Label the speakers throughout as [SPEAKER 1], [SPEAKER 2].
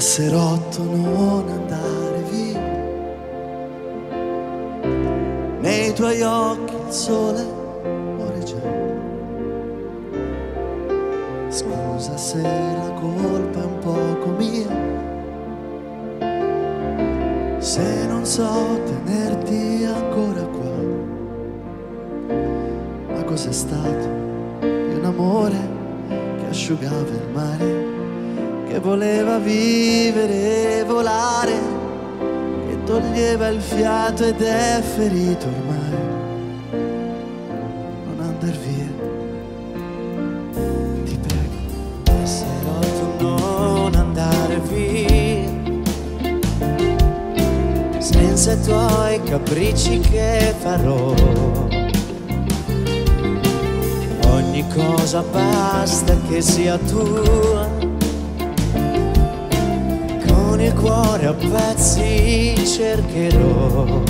[SPEAKER 1] passerotto non andare via. Nei tuoi occhi il sole muore già. Scusa se la colpa è un poco mia. Se non so tenerti ancora qua. Ma cos'è stato di un amore che asciugava il mare? Che voleva vivere e volare, che toglieva il fiato ed è ferito ormai. Non andar via, ti prego.
[SPEAKER 2] Passerò tu non andare via, senza i tuoi capricci che farò. Ogni cosa basta che sia tua con il cuore a pezzi cercherò.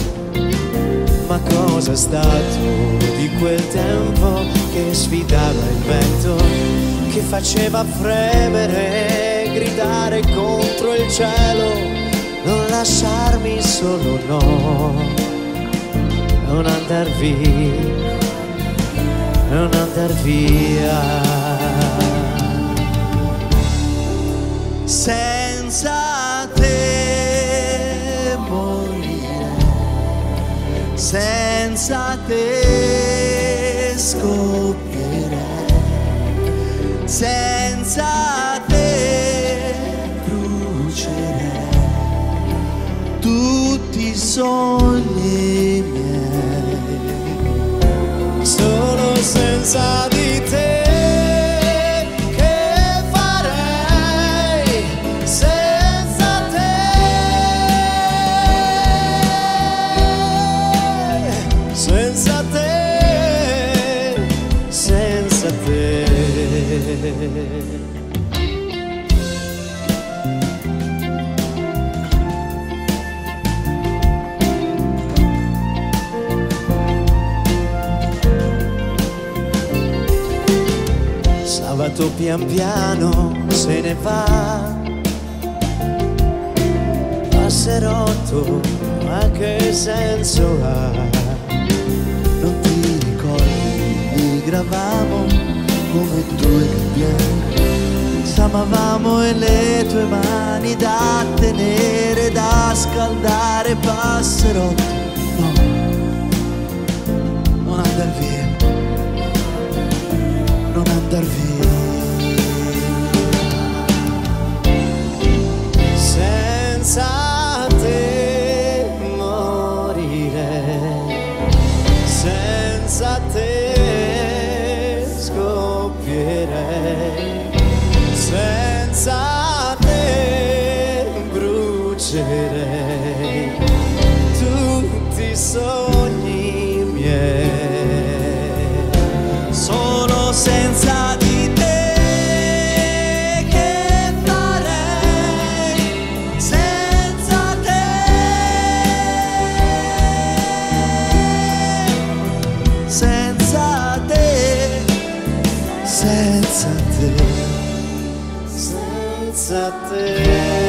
[SPEAKER 2] Ma cosa è stato di quel tempo che sfidava il vento, che faceva fremere, gridare contro il cielo, non lasciarmi solo no, non andar via, non andar via.
[SPEAKER 1] senza senza te scoppierei, senza te brucerei tutti i sogni
[SPEAKER 2] Sabato pian piano se ne va Passerotto, ma che senso ha?
[SPEAKER 1] non ti ricordi, migravamo come due s'amavamo e le tue mani da tenere, da scaldare, passerotto, no, non andar via, non andar via.
[SPEAKER 2] senza te morire,
[SPEAKER 1] senza te senza te
[SPEAKER 2] senza te senza te